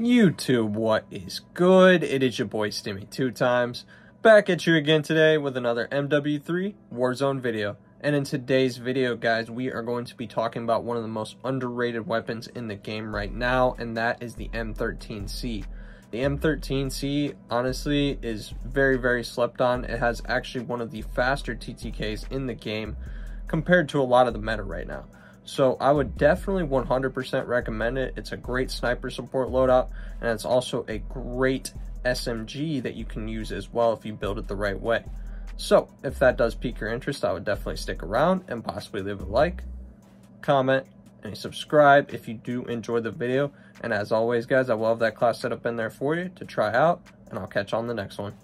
YouTube, what is good? It is your boy Stimmy two times, back at you again today with another MW3 Warzone video. And in today's video, guys, we are going to be talking about one of the most underrated weapons in the game right now, and that is the M13C. The M13C, honestly, is very, very slept on. It has actually one of the faster TTKs in the game compared to a lot of the meta right now. So I would definitely 100% recommend it. It's a great sniper support loadout, and it's also a great SMG that you can use as well if you build it the right way. So if that does pique your interest, I would definitely stick around and possibly leave a like, comment, and subscribe if you do enjoy the video. And as always, guys, I will have that class set up in there for you to try out, and I'll catch you on the next one.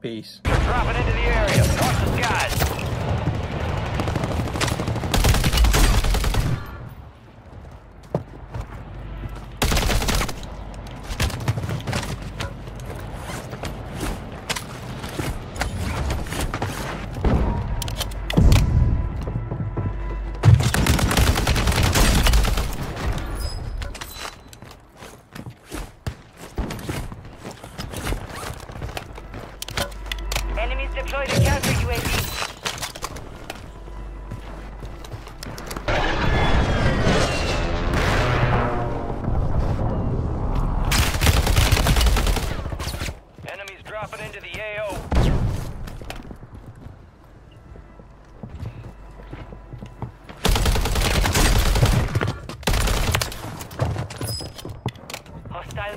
Peace.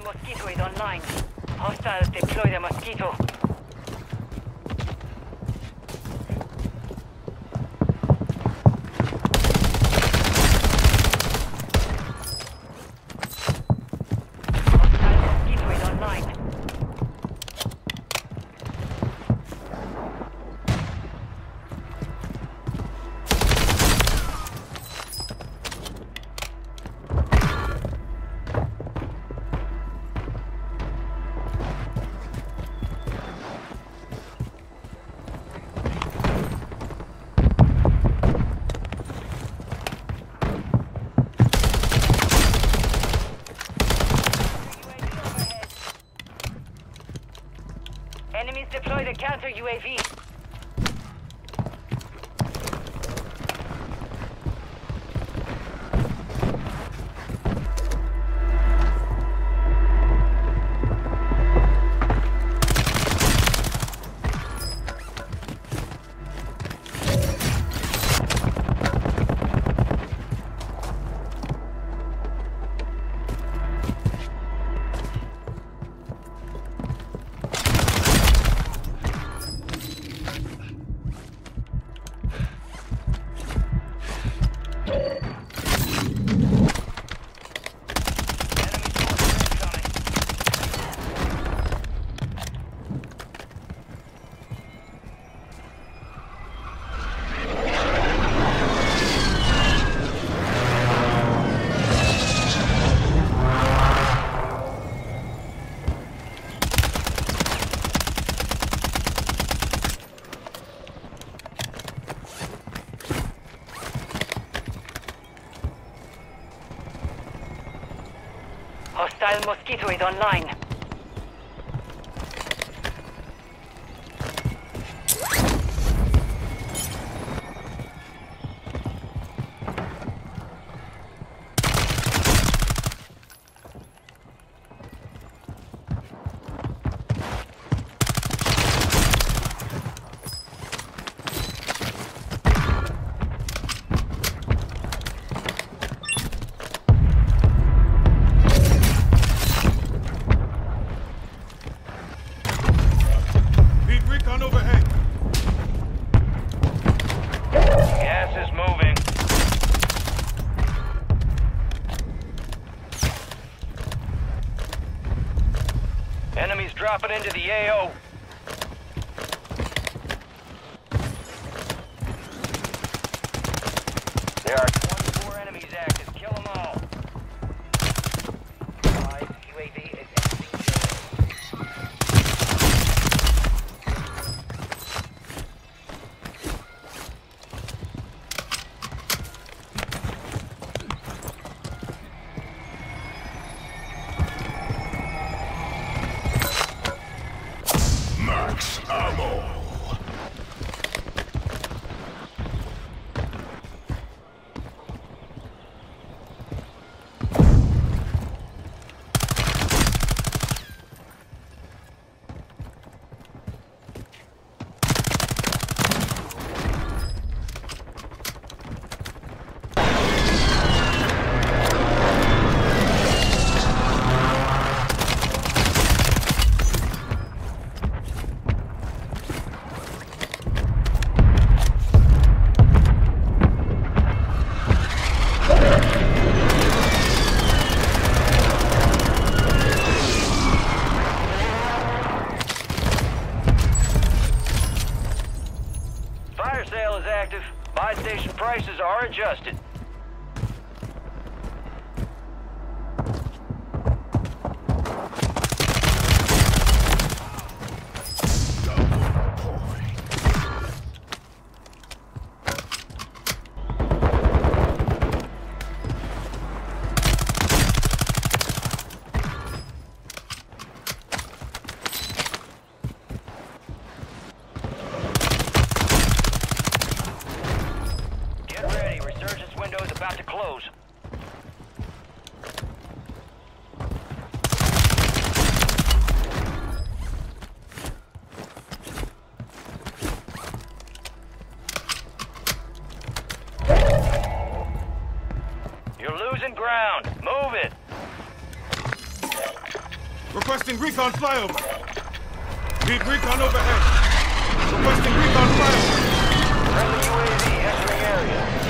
Mosquito is online. Hostiles deploy the mosquito. UAV. Hostile mosquito is online. Need recon overhead. Gas is moving. Enemies dropping into the AO. There are adjusted. About to close. You're losing ground. Move it. Requesting recon flyover. Need recon overhead. Requesting recon flyover. Friendly UAV entering area.